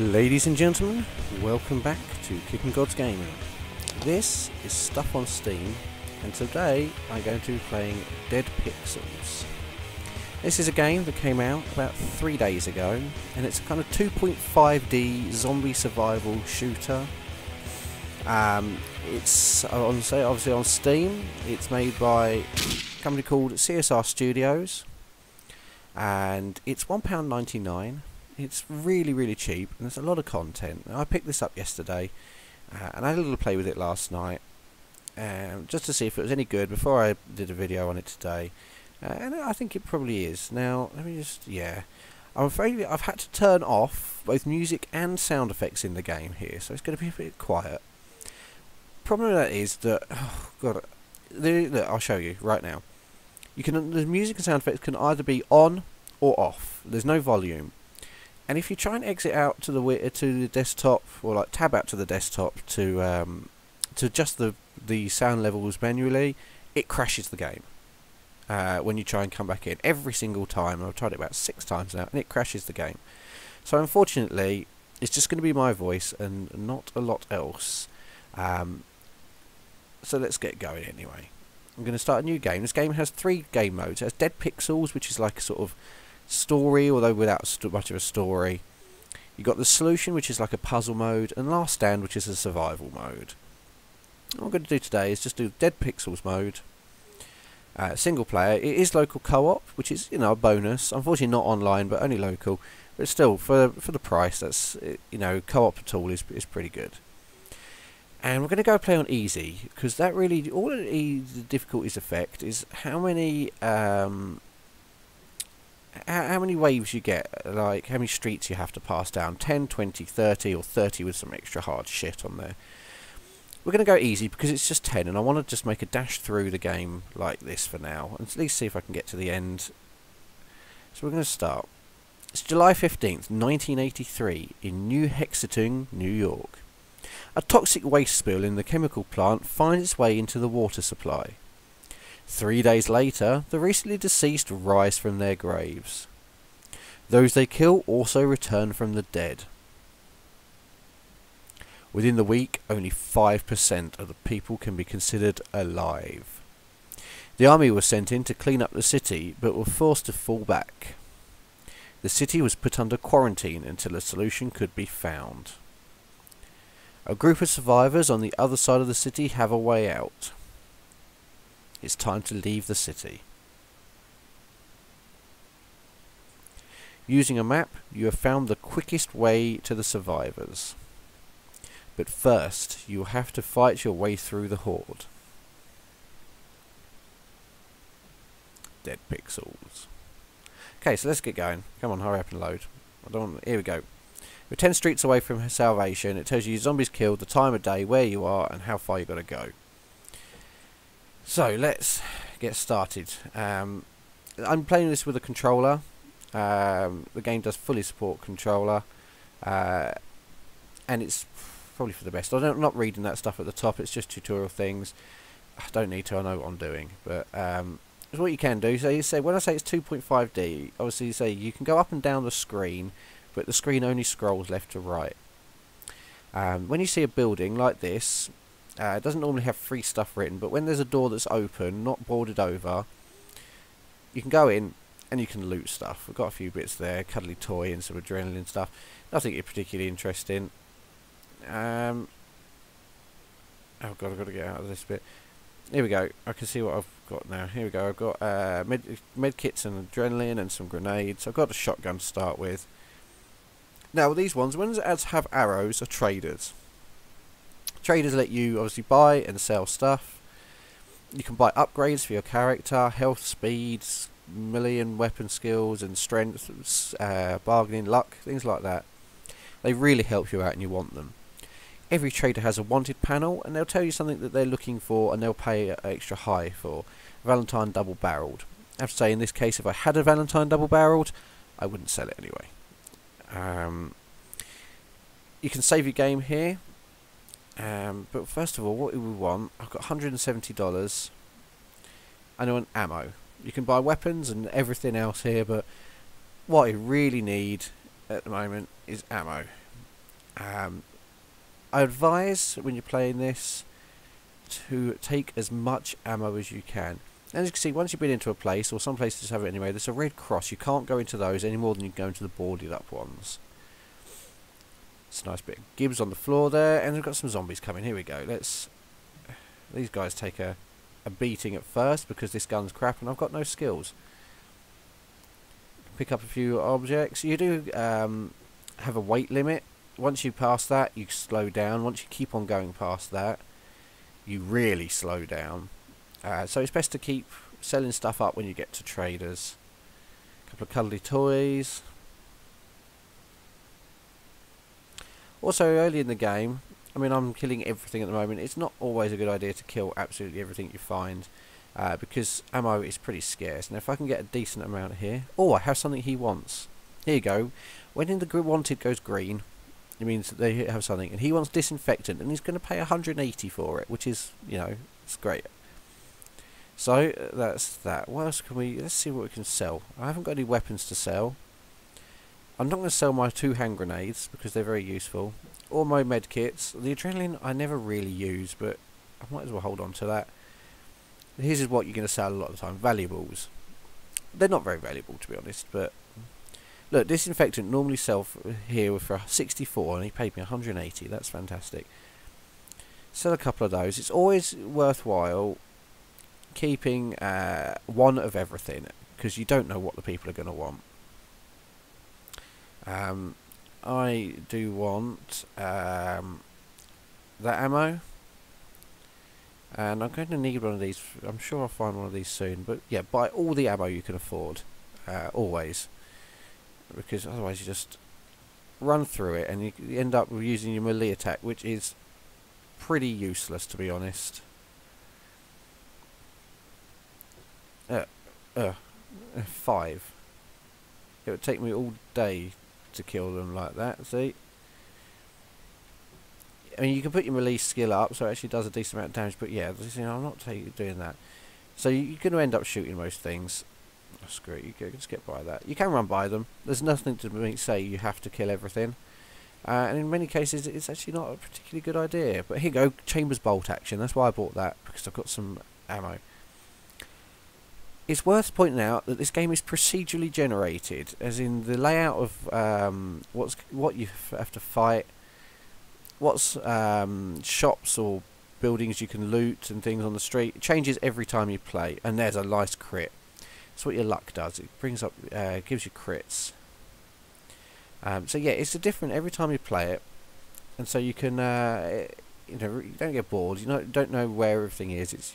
Ladies and gentlemen, welcome back to Kitten Gods Gaming. This is Stuff on Steam, and today I'm going to be playing Dead Pixels. This is a game that came out about three days ago, and it's a kind of 2.5D zombie survival shooter. Um, it's on obviously on Steam. It's made by a company called CSR Studios, and it's one pound ninety nine. It's really really cheap, and there's a lot of content. I picked this up yesterday, uh, and I had a little play with it last night, um, just to see if it was any good before I did a video on it today. Uh, and I think it probably is. Now, let me just, yeah. I'm afraid I've had to turn off both music and sound effects in the game here, so it's going to be a bit quiet. Problem with that is that, oh god, the, look, I'll show you right now. You can the music and sound effects can either be on or off. There's no volume, and if you try and exit out to the to the desktop or like tab out to the desktop to um, to adjust the the sound levels manually, it crashes the game uh, when you try and come back in every single time. I've tried it about six times now, and it crashes the game. So unfortunately, it's just going to be my voice and not a lot else. Um, so let's get going anyway. I'm going to start a new game. This game has three game modes. It has Dead Pixels, which is like a sort of story, although without much of a story. You've got the Solution, which is like a puzzle mode, and Last Stand, which is a survival mode. What I'm going to do today is just do Dead Pixels mode, uh, single player. It is local co-op, which is you know a bonus. Unfortunately, not online, but only local. But still, for for the price, that's you know co-op tool is is pretty good. And we're going to go play on easy because that really all the difficulties affect is how many um, how, how many waves you get, like how many streets you have to pass down, 10, 20, 30 or 30 with some extra hard shit on there. We're going to go easy because it's just 10 and I want to just make a dash through the game like this for now and at least see if I can get to the end. So we're going to start. It's July 15th, 1983 in New Hexaton, New York. A toxic waste spill in the chemical plant finds its way into the water supply. Three days later, the recently deceased rise from their graves. Those they kill also return from the dead. Within the week, only 5% of the people can be considered alive. The army was sent in to clean up the city, but were forced to fall back. The city was put under quarantine until a solution could be found. A group of survivors on the other side of the city have a way out. It's time to leave the city. Using a map, you have found the quickest way to the survivors. But first, you will have to fight your way through the horde. Dead pixels. Okay, so let's get going. Come on, hurry up and load. I don't here we go. We're 10 streets away from salvation. It tells you zombies killed, the time of day, where you are, and how far you've got to go. So, let's get started. Um, I'm playing this with a controller. Um, the game does fully support controller. Uh, and it's probably for the best. I'm not reading that stuff at the top. It's just tutorial things. I don't need to. I know what I'm doing. But um, what you can do. So you say when I say it's 2.5D, obviously you say you can go up and down the screen, but the screen only scrolls left to right. Um, when you see a building like this, uh, it doesn't normally have free stuff written, but when there's a door that's open, not boarded over, you can go in and you can loot stuff. We've got a few bits there, cuddly toy and some adrenaline stuff. Nothing particularly interesting. Um, oh god, I've got to get out of this bit. Here we go. I can see what I've got now. Here we go. I've got uh, med, med kits and adrenaline and some grenades. I've got a shotgun to start with. Now these ones, ones that have arrows, are traders. Traders let you obviously buy and sell stuff. You can buy upgrades for your character, health, speeds, melee weapon skills and strength, uh, bargaining, luck, things like that. They really help you out and you want them every trader has a wanted panel and they'll tell you something that they're looking for and they'll pay extra high for. Valentine double barreled. I have to say in this case if I had a Valentine double barreled I wouldn't sell it anyway. Um, you can save your game here um, but first of all what do we want? I've got $170 And I want ammo. You can buy weapons and everything else here but what I really need at the moment is ammo Um, I advise when you're playing this to take as much ammo as you can. And as you can see, once you've been into a place, or some places have it anyway, there's a red cross. You can't go into those any more than you can go into the boarded up ones. It's a nice bit of gibs on the floor there, and we've got some zombies coming. Here we go. Let's. These guys take a, a beating at first because this gun's crap and I've got no skills. Pick up a few objects. You do um, have a weight limit. Once you pass that, you slow down. Once you keep on going past that, you really slow down. Uh, so it's best to keep selling stuff up when you get to traders. A couple of cuddly toys. Also, early in the game, I mean, I'm killing everything at the moment. It's not always a good idea to kill absolutely everything you find. Uh, because ammo is pretty scarce. And if I can get a decent amount here... Oh, I have something he wants. Here you go. When in the wanted goes green, it means they have something. And he wants disinfectant, and he's going to pay 180 for it, which is, you know, it's great. So, uh, that's that. What else can we... Let's see what we can sell. I haven't got any weapons to sell. I'm not going to sell my two hand grenades, because they're very useful. Or my med kits. The adrenaline I never really use, but I might as well hold on to that. Here's is what you're going to sell a lot of the time. Valuables. They're not very valuable, to be honest, but... Look, disinfectant normally sell here for 64 and he paid me 180. That's fantastic. Sell a couple of those. It's always worthwhile keeping uh, one of everything because you don't know what the people are going to want. Um, I do want um, that ammo. And I'm going to need one of these. I'm sure I'll find one of these soon. But yeah, buy all the ammo you can afford. Uh, always. Because otherwise you just run through it and you end up using your melee attack, which is pretty useless to be honest. Uh, uh, five. It would take me all day to kill them like that, see? I mean, you can put your melee skill up, so it actually does a decent amount of damage, but yeah, you I'm not doing that. So you're going to end up shooting most things. Oh, screw it, you can just get by that. You can run by them. There's nothing to say you have to kill everything. Uh, and in many cases, it's actually not a particularly good idea. But here you go, Chambers Bolt action. That's why I bought that, because I've got some ammo. It's worth pointing out that this game is procedurally generated, as in the layout of um, what's what you have to fight, what's um, shops or buildings you can loot and things on the street changes every time you play. And there's a nice crit. That's what your luck does. It brings up, uh, gives you crits. Um, so yeah, it's a different every time you play it, and so you can, uh, you know, you don't get bored. You know, don't know where everything is. It's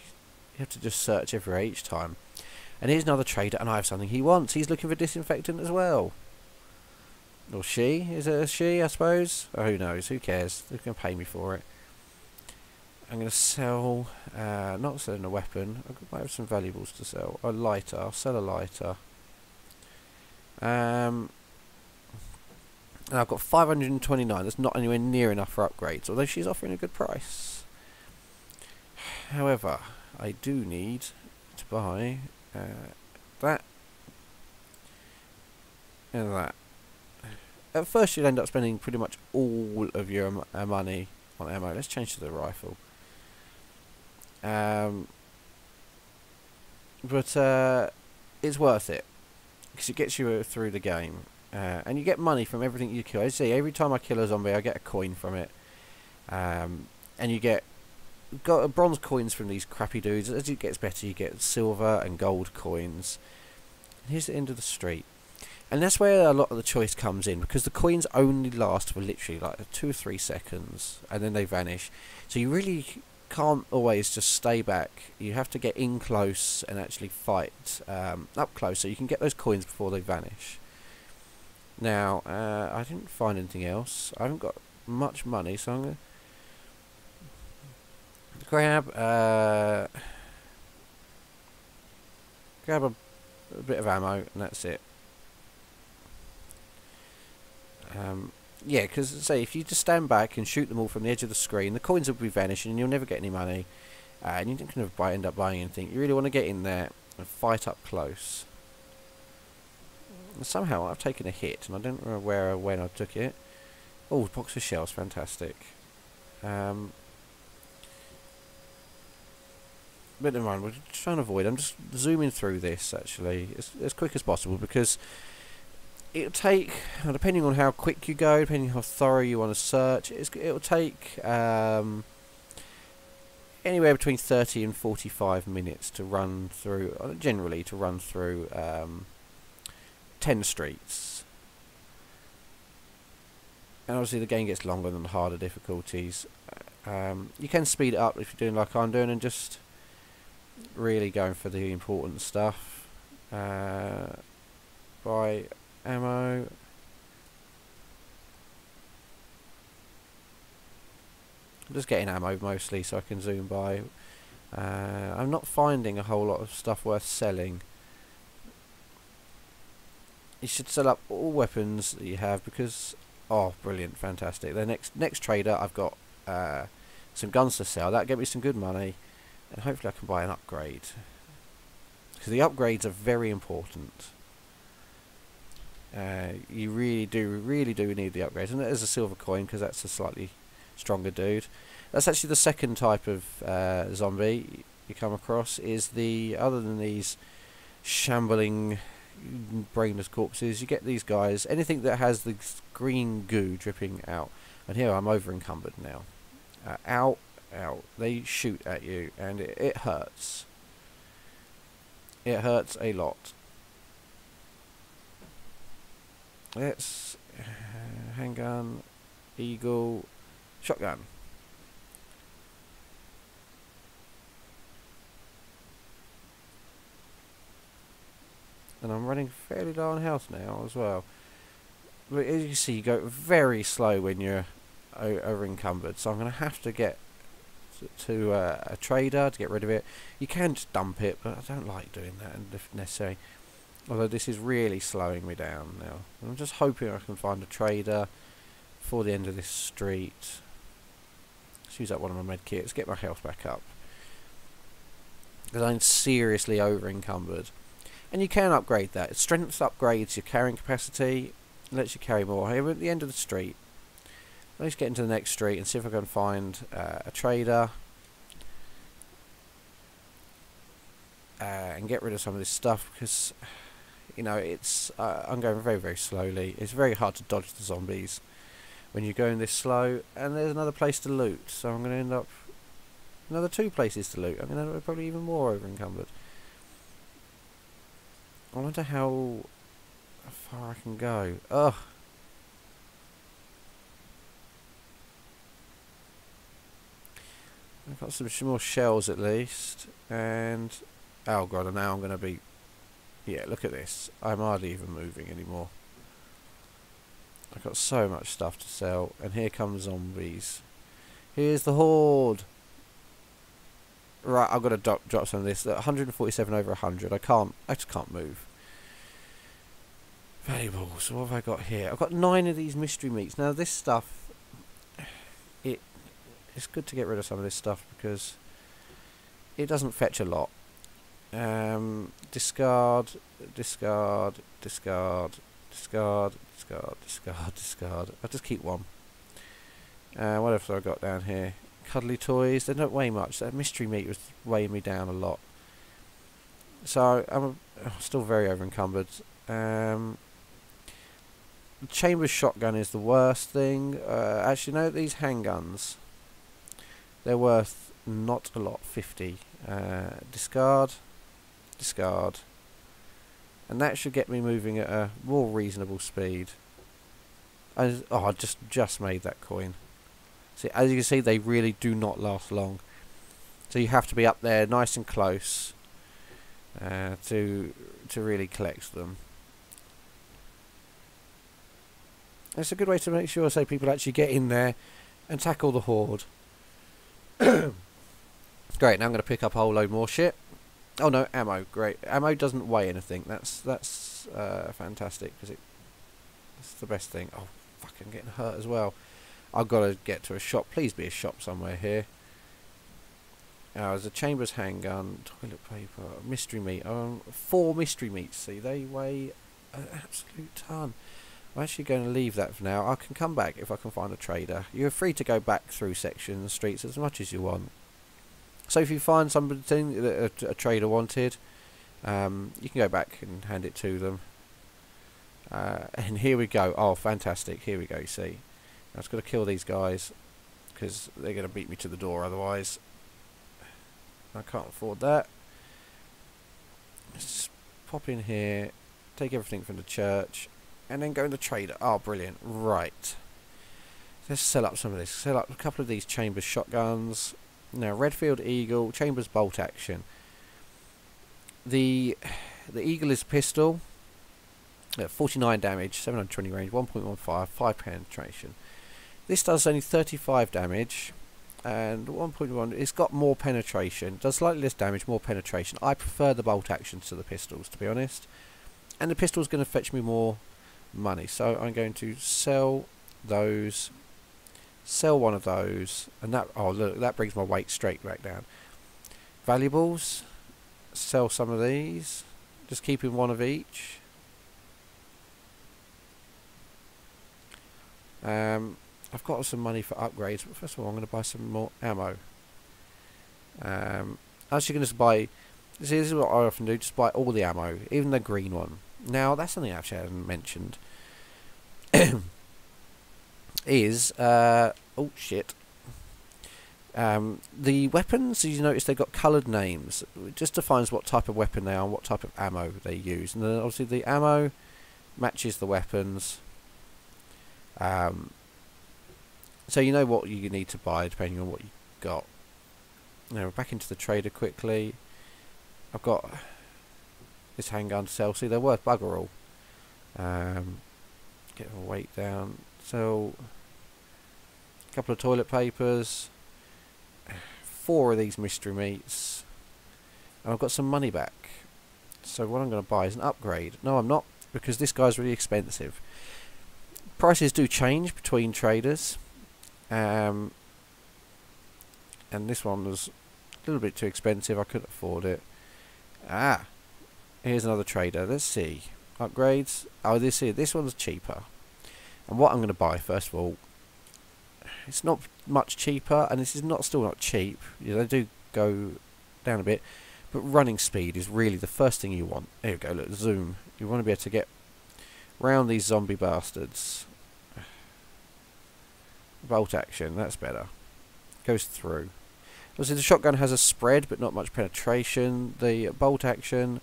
you have to just search everywhere each time. And here's another trader, and I have something he wants. He's looking for disinfectant as well. Or she? Is it a she, I suppose? Oh, who knows? Who cares? They're going to pay me for it. I'm going to sell... Uh, not selling a weapon. I might have some valuables to sell. A lighter. I'll sell a lighter. Um... And I've got 529. That's not anywhere near enough for upgrades, although she's offering a good price. However, I do need to buy uh, that and that. At first you'll end up spending pretty much all of your uh, money on ammo. Let's change to the rifle. Um, but uh, it's worth it because it gets you uh, through the game. Uh, and you get money from everything you kill. I see, every time I kill a zombie, I get a coin from it. Um, and you get got bronze coins from these crappy dudes. As it gets better, you get silver and gold coins. And here's the end of the street. And that's where a lot of the choice comes in, because the coins only last for literally like two or three seconds, and then they vanish. So you really can't always just stay back. You have to get in close and actually fight um, up close, so you can get those coins before they vanish. Now, uh, I didn't find anything else. I haven't got much money, so I'm going to grab uh, grab a, a, bit of ammo and that's it. Um, yeah, because say if you just stand back and shoot them all from the edge of the screen, the coins will be vanishing and you'll never get any money, uh, and you don't never end up buying anything. You really want to get in there and fight up close. And somehow I've taken a hit, and I don't know where or when I took it. Oh, box of shells, fantastic. Um, but never mind, we're trying to avoid. I'm just zooming through this actually as, as quick as possible because it'll take, depending on how quick you go, depending how thorough you want to search, it'll take um, anywhere between 30 and 45 minutes to run through, uh, generally to run through um, 10 streets. And obviously the game gets longer than the harder difficulties. Um, you can speed it up if you're doing like I'm doing and just really going for the important stuff. Uh, by ammo. I'm just getting ammo mostly so I can zoom by. Uh, I'm not finding a whole lot of stuff worth selling. You should sell up all weapons that you have because oh brilliant fantastic the next next trader I've got uh, some guns to sell That'll get me some good money and hopefully I can buy an upgrade. Because the upgrades are very important. Uh, you really do really do need the upgrades. And there's a silver coin because that's a slightly stronger dude. That's actually the second type of uh, zombie you come across is the other than these shambling brainless corpses you get these guys anything that has the green goo dripping out. And here I'm over encumbered now. Uh, out out. They shoot at you, and it, it hurts. It hurts a lot. Let's uh, handgun, eagle, shotgun. And I'm running fairly on health now as well. But as you see, you go very slow when you're over encumbered. So I'm going to have to get to uh, a trader to get rid of it. You can just dump it, but I don't like doing that if necessary. Although this is really slowing me down now. I'm just hoping I can find a trader before the end of this street. Let's use up one of my med kits, get my health back up. Because I'm seriously over encumbered. And you can upgrade that. Strength upgrades your carrying capacity, lets you carry more. Here at the end of the street, Let's get into the next street and see if I can find uh, a trader uh, and get rid of some of this stuff because you know it's uh, I'm going very very slowly. It's very hard to dodge the zombies when you're going this slow, and there's another place to loot, so I'm going to end up another two places to loot. I'm going to end up probably even more over encumbered. I wonder how far I can go. Ugh. I've got some more shells at least, and oh god, and now I'm going to be, yeah, look at this. I'm hardly even moving anymore. I've got so much stuff to sell, and here come zombies. Here's the horde. Right, I've got to drop, drop some of this. 147 over 100. I can't, I just can't move. Valuables. What have I got here? I've got nine of these mystery meats. Now this stuff, it it's good to get rid of some of this stuff because it doesn't fetch a lot. Um, discard, discard, discard, discard, discard, discard, discard. I'll just keep one. Uh, what else have I got down here? Cuddly toys. They don't weigh much. That mystery meat was weighing me down a lot. So I'm still very over encumbered. Um, chamber shotgun is the worst thing. Uh, actually, no, these handguns. They're worth not a lot, 50. Uh, discard, discard. And that should get me moving at a more reasonable speed. I, oh, I just, just made that coin. See, as you can see, they really do not last long. So you have to be up there nice and close uh, to to really collect them. It's a good way to make sure, say, people actually get in there and tackle the horde. great, now I'm going to pick up a whole load more shit. Oh no, ammo, great. Ammo doesn't weigh anything. That's that's uh, fantastic because it. That's the best thing. Oh, fuck! I'm getting hurt as well. I've got to get to a shop. Please be a shop somewhere here. Uh, there's a Chambers handgun, toilet paper, mystery meat. Um, four mystery meats. See, they weigh an absolute ton. I'm actually going to leave that for now. I can come back if I can find a trader. You're free to go back through sections, streets as much as you want. So if you find something that a, a trader wanted, um, you can go back and hand it to them. Uh, and here we go. Oh, fantastic. Here we go, you see. I was going to kill these guys because they're going to beat me to the door otherwise. I can't afford that. Let's pop in here, take everything from the church, and then go in the trader. Oh, brilliant. Right. Let's sell up some of this. Sell up a couple of these Chambers shotguns. Now, Redfield Eagle, Chambers bolt action. The the Eagle is pistol. Uh, 49 damage, 720 range, 1.15, 5 penetration. This does only 35 damage, and 1.1, it's got more penetration, does slightly less damage, more penetration. I prefer the bolt actions to the pistols, to be honest. And the pistol's going to fetch me more money, so I'm going to sell those, sell one of those, and that, oh look, that brings my weight straight back down. Valuables, sell some of these, just keeping one of each. Um, I've got some money for upgrades, but first of all I'm going to buy some more ammo. Um, as you can to buy, see this is what I often do, just buy all the ammo, even the green one. Now that's something I actually haven't mentioned. is, uh, oh shit, um, the weapons, you notice they've got coloured names. It just defines what type of weapon they are and what type of ammo they use. And then obviously the ammo matches the weapons. Um, so you know what you need to buy depending on what you've got. Now back into the trader quickly. I've got this handgun to sell. See, they're worth bugger all. Um, get my weight down. So, a couple of toilet papers. Four of these mystery meats. And I've got some money back. So what I'm going to buy is an upgrade. No, I'm not, because this guy's really expensive prices do change between traders. Um, and this one was a little bit too expensive. I couldn't afford it. Ah, here's another trader. Let's see. Upgrades. Oh, this here. This one's cheaper. And what I'm going to buy first of all, it's not much cheaper, and this is not still not cheap. They do go down a bit, but running speed is really the first thing you want. There you go. Look, zoom. You want to be able to get round these zombie bastards. Bolt action, that's better. Goes through. Obviously the shotgun has a spread but not much penetration. The bolt action,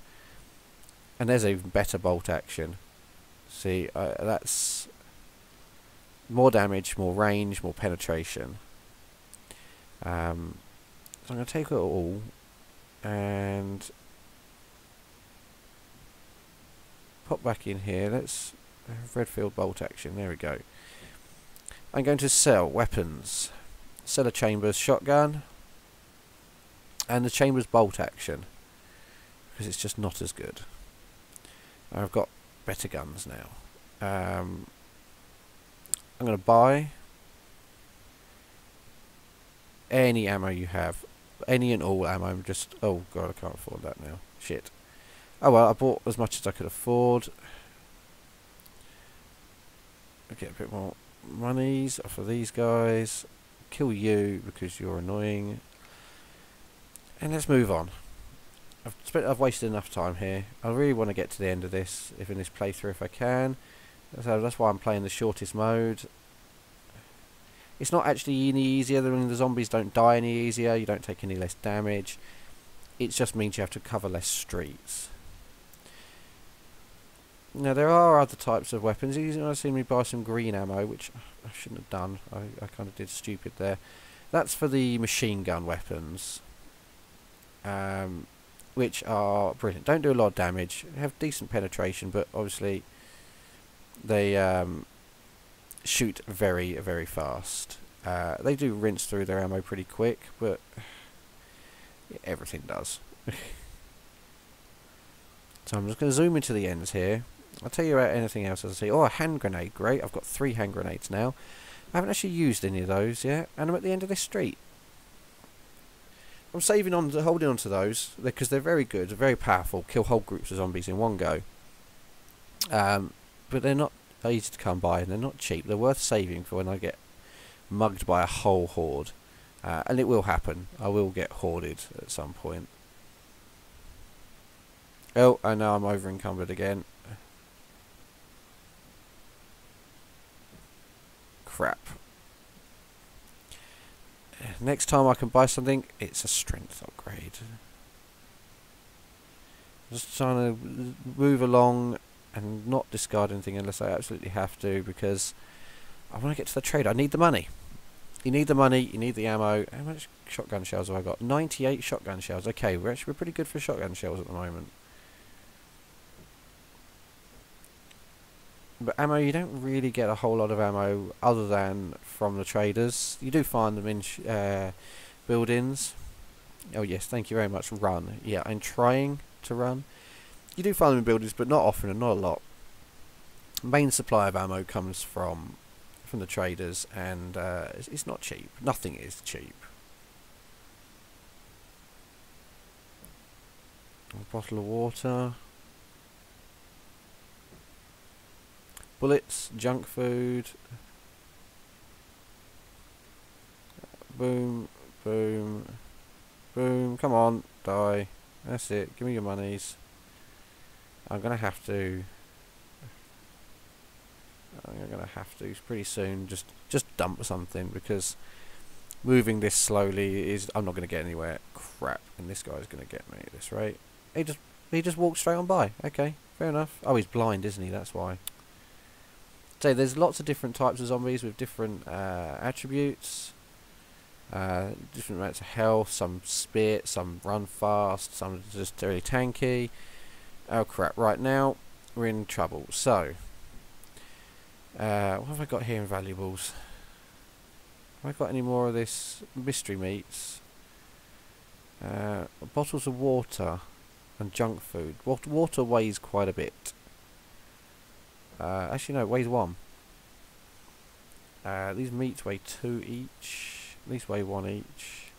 and there's even better bolt action. See, uh, that's more damage, more range, more penetration. Um, so I'm going to take it all and pop back in here. Let's uh, Redfield bolt action. There we go. I'm going to sell weapons. Sell a Chambers shotgun. And the Chambers bolt action. Because it's just not as good. I've got better guns now. Um, I'm going to buy any ammo you have. Any and all ammo. I'm just... Oh god, I can't afford that now. Shit. Oh well, I bought as much as I could afford. I get a bit more monies off of these guys. Kill you because you're annoying. And let's move on. I've spent, I've wasted enough time here. I really want to get to the end of this, if in this playthrough, if I can. So that's why I'm playing the shortest mode. It's not actually any easier. The zombies don't die any easier. You don't take any less damage. It just means you have to cover less streets. Now there are other types of weapons. You've seen me buy some green ammo, which I shouldn't have done. I, I kind of did stupid there. That's for the machine gun weapons, um, which are brilliant. Don't do a lot of damage. Have decent penetration, but obviously they um, shoot very, very fast. Uh, they do rinse through their ammo pretty quick, but everything does. so I'm just going to zoom into the ends here. I'll tell you about anything else as I see. Oh, a hand grenade. Great. I've got three hand grenades now. I haven't actually used any of those yet. And I'm at the end of this street. I'm saving on, holding on to those because they're very good, very powerful. Kill whole groups of zombies in one go. Um, but they're not easy to come by and they're not cheap. They're worth saving for when I get mugged by a whole horde. Uh, and it will happen. I will get hoarded at some point. Oh, I know I'm over encumbered again. Crap. Next time I can buy something, it's a strength upgrade. Just trying to move along and not discard anything unless I absolutely have to because I want to get to the trade. I need the money. You need the money, you need the ammo. How much shotgun shells have I got? 98 shotgun shells. Okay, we're actually we're pretty good for shotgun shells at the moment. But ammo, you don't really get a whole lot of ammo other than from the traders. You do find them in uh, buildings. Oh yes, thank you very much. Run. Yeah, I'm trying to run. You do find them in buildings, but not often and not a lot. Main supply of ammo comes from from the traders, and uh, it's, it's not cheap. Nothing is cheap. A bottle of water. Bullets, junk food. Boom, boom, boom. Come on, die. That's it. Give me your monies. I'm to have to... I'm to have to pretty soon just just dump something because moving this slowly is I'm not to get anywhere. Crap, and this guy's to get me at this rate. He just he just walked straight on by. Okay, fair enough. Oh, he's blind, isn't he? That's why. So there's lots of different types of zombies with different uh, attributes, uh, different amounts of health. Some spit, some run fast, some just really tanky. Oh crap! Right now we're in trouble. So, uh, what have I got here in valuables? Have I got any more of this mystery meats? Uh, bottles of water and junk food. Water weighs quite a bit. Uh, actually, no, it weighs one. Uh, these meats weigh two each. These weigh one each.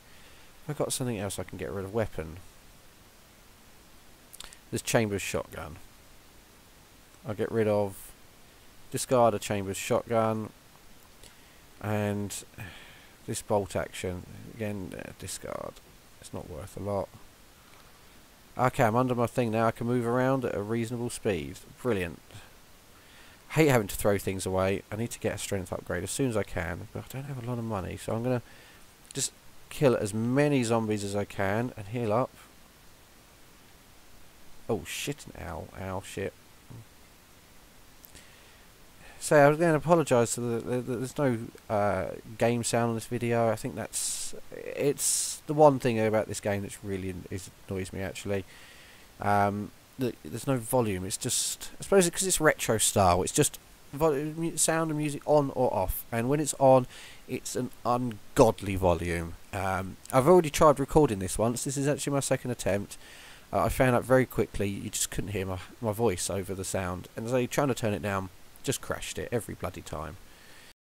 I've got something else I can get rid of. Weapon. This Chambers shotgun. I'll get rid of. Discard a Chambers shotgun. And this bolt action. Again, uh, discard. It's not worth a lot. Okay, I'm under my thing now. I can move around at a reasonable speed. Brilliant hate having to throw things away. I need to get a strength upgrade as soon as I can, but I don't have a lot of money, so I'm going to just kill as many zombies as I can and heal up. Oh shit, an owl, owl, shit. So I was going to apologise. The, the, the, there's no uh, game sound on this video. I think that's it's the one thing about this game that's really is, annoys me actually. Um, the, there's no volume. It's just I suppose because it's retro style. It's just volume, sound and music on or off, and when it's on, it's an ungodly volume. Um, I've already tried recording this once. This is actually my second attempt. Uh, I found out very quickly you just couldn't hear my my voice over the sound, and so trying to turn it down just crashed it every bloody time.